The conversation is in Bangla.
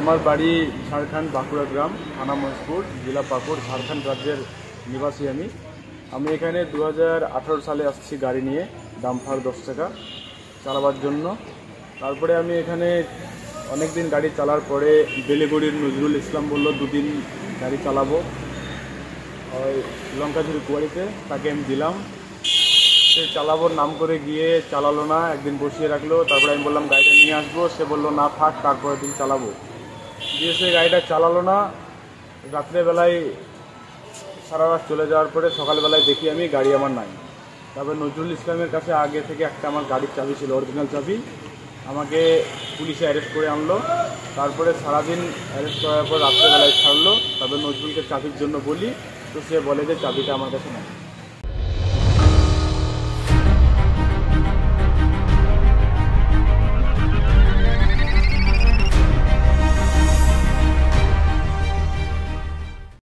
আমার বাড়ি ঝাড়খণ্ড বাঁকুড়া গ্রাম, থানা মহেশপুর, জেলা পাকুড়, ঝাড়খণ্ড রাজ্যের নিবাসী আমি। আমি এখানে দু হাজার আঠেরো সালে আসছি গাড়ি নিয়ে ডাম্পার দশ টাকা চালাবার জন্য। তারপরে আমি এখানে অনেক দিন গাড়ি চালার পরে বেলেগুড়ির নজরুল ইসলাম বলল, দুদিন গাড়ি চালাবো। ওই লঙ্কাঝুরি কুয়ারিতে তাকে আমি দিলাম। সে চালাবোর নাম করে গিয়ে চালালো না, একদিন বসিয়ে রাখল। তারপরে আমি বললাম, গাড়িটা নিয়ে আসব। সে বলল, না থাক, তারপরের দিন চালাবো। দিয়ে সে গাড়িটা চালালো না। রাত্রেবেলায় সারা রাত চলে যাওয়ার পরে সকালবেলায় দেখি আমি, গাড়ি আমার নাই। তারপরে নজরুল ইসলামের কাছে আগে থেকে একটা আমার গাড়ির চাবি ছিল, অরিজিনাল চাবি। আমাকে পুলিশে অ্যারেস্ট করে আনলো। তারপরে সারাদিন অ্যারেস্ট করার পর রাত্রেবেলায় ছাড়লো। তারপরে নজরুলকে চাবির জন্য বলি, তো সে বলে যে চাবিটা আমার কাছে নাই।